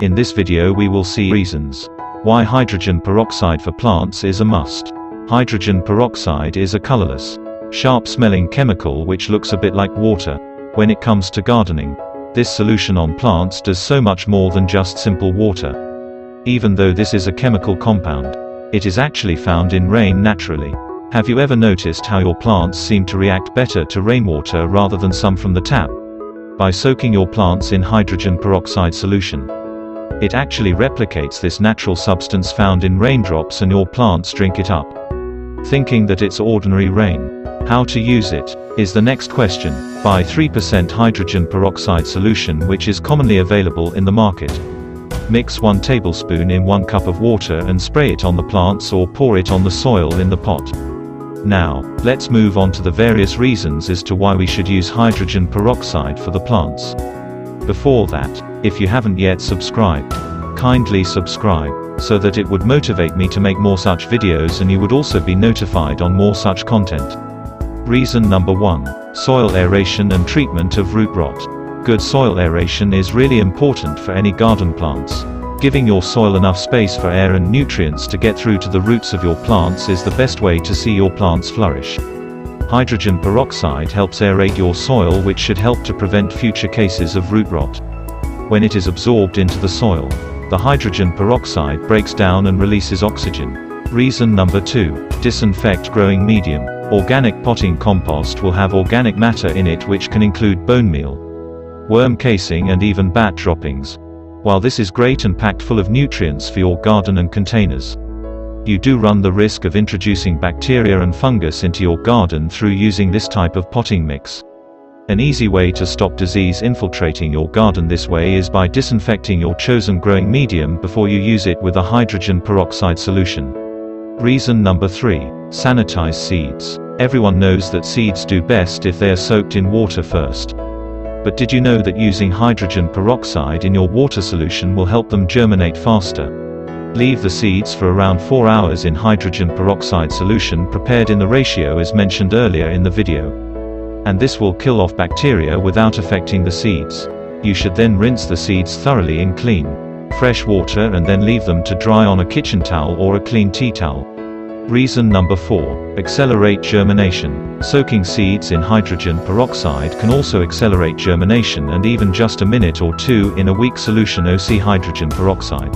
In this video we will see reasons why hydrogen peroxide for plants is a must. Hydrogen peroxide is a colorless, sharp-smelling chemical which looks a bit like water. When it comes to gardening, this solution on plants does so much more than just simple water. Even though this is a chemical compound, it is actually found in rain naturally. Have you ever noticed how your plants seem to react better to rainwater rather than some from the tap? By soaking your plants in hydrogen peroxide solution. It actually replicates this natural substance found in raindrops and your plants drink it up. Thinking that it's ordinary rain. How to use it, is the next question. Buy 3% hydrogen peroxide solution which is commonly available in the market. Mix 1 tablespoon in 1 cup of water and spray it on the plants or pour it on the soil in the pot. Now, let's move on to the various reasons as to why we should use hydrogen peroxide for the plants. Before that, if you haven't yet subscribed, kindly subscribe, so that it would motivate me to make more such videos and you would also be notified on more such content. Reason number 1. Soil aeration and treatment of root rot. Good soil aeration is really important for any garden plants. Giving your soil enough space for air and nutrients to get through to the roots of your plants is the best way to see your plants flourish. Hydrogen peroxide helps aerate your soil which should help to prevent future cases of root rot. When it is absorbed into the soil, the hydrogen peroxide breaks down and releases oxygen. Reason number 2. Disinfect growing medium. Organic potting compost will have organic matter in it which can include bone meal, worm casing and even bat droppings. While this is great and packed full of nutrients for your garden and containers, you do run the risk of introducing bacteria and fungus into your garden through using this type of potting mix. An easy way to stop disease infiltrating your garden this way is by disinfecting your chosen growing medium before you use it with a hydrogen peroxide solution. Reason number 3. Sanitize seeds. Everyone knows that seeds do best if they are soaked in water first. But did you know that using hydrogen peroxide in your water solution will help them germinate faster? Leave the seeds for around 4 hours in hydrogen peroxide solution prepared in the ratio as mentioned earlier in the video. And this will kill off bacteria without affecting the seeds. You should then rinse the seeds thoroughly in clean, fresh water and then leave them to dry on a kitchen towel or a clean tea towel. Reason number 4. Accelerate germination. Soaking seeds in hydrogen peroxide can also accelerate germination and even just a minute or two in a weak solution OC hydrogen peroxide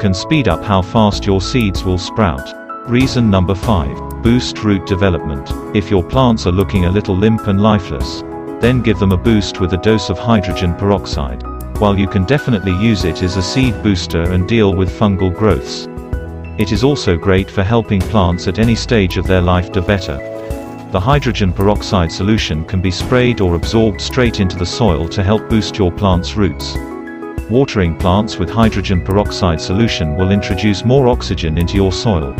can speed up how fast your seeds will sprout. Reason number 5. Boost root development. If your plants are looking a little limp and lifeless, then give them a boost with a dose of hydrogen peroxide. While you can definitely use it as a seed booster and deal with fungal growths, it is also great for helping plants at any stage of their life do better. The hydrogen peroxide solution can be sprayed or absorbed straight into the soil to help boost your plant's roots. Watering plants with hydrogen peroxide solution will introduce more oxygen into your soil.